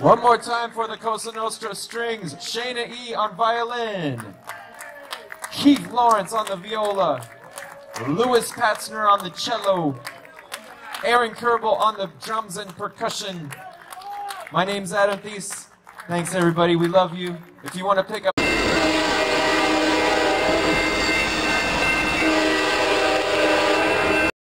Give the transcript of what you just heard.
One more time for the Cosa Nostra strings. Shaina E on violin. Keith Lawrence on the viola. Lewis Patzner on the cello. Aaron Kerbel on the drums and percussion. My name's Adam Theis. Thanks everybody. We love you. If you want to pick up